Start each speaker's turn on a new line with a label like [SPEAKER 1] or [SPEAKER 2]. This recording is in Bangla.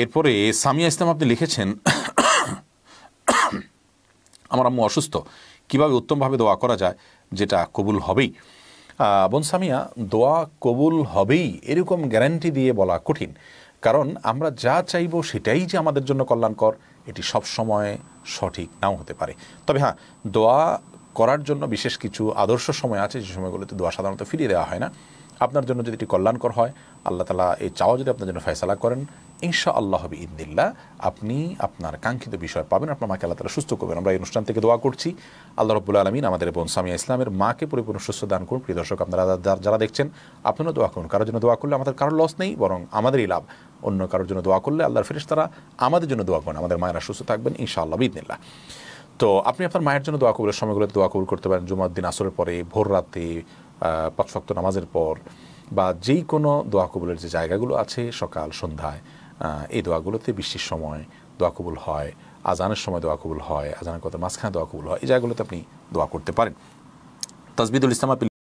[SPEAKER 1] এরপরে সামিয়া ইসলাম আপনি লিখেছেন, আমার আম্মু অসুস্থ, কীভাবে উত্তমভাবে দোয়া করা যায়, যেটা কবুল হবেই? বোন সামিয়া, দোয়া কবুল হবেই, এরকম গ্যারান্টি দিয়ে বলা কঠিন। কারণ আমরা যা চাইব সেটাই যে আমাদের জন্য কল্যাণকর, এটি সব সময় সঠিক নাও হতে পারে। তবে হ্যাঁ দোয়া করার জন্য বিশেষ কিছু আদর্শ সময় আছে, যে সময়গুলোতে দোয়া সাধারণত ফিরিয়ে দেওয়া হয় না। আপনার জন্য যদি এটি কল্যাণকর হয়, আল্লাহ তালা এই চাওয়া যদি আপনার জন্য ফয়সালা করেন ইনশা আল্লাহ হবে ইদিল্লা আপনি আপনার কাঙ্ক্ষিত বিষয় পাবেন, আপনার মাকে আল্লাহ তালা সুস্থ করবেন। আমরা এই অনুষ্ঠান থেকে দোয়া করছি। আল্লাহ রব্বুল আলমিন আমাদের বোন সামিয়া ইসলামের মাকে পরিপূর্ণ সুস্থ দান করুন। প্রিয় দর্শক, আপনারা যারা দেখছেন, আপনারাও দোয়া করুন। কারোর জন্য দোয়া করলে আমাদের কারোর লস নেই, বরং আমাদেরই লাভ। অন্য কারোর জন্য দোয়া করলে আল্লাহর ফেরেস তারা আমাদের জন্য দোয়া করেন। আমাদের মায়েরা সুস্থ থাকবেন ইনশা আল্লাহ ইদিল্লা তো আপনি আপনার মায়ের জন্য দোয়া কবুলের সময়গুলোতে দোয়া কবুল করতে পারেন। জুমার দিন, আসরের পরে ভোর রাতে পাঁচ শক্ত নামাজের পর বা যেই কোনো দোয়া কবুলের যে জায়গাগুলো আছে সকাল, সন্ধ্যায় এই দোয়াগুলোতে বৃষ্টির সময় দোয়া কবুল হয়, আজানের সময় দোয়া কবুল হয়, আজানের কথা মাঝখানে দোয়া কবুল হয়, এই জায়গাগুলোতে আপনি দোয়া করতে পারেন। তাজবিদুল ইসলাম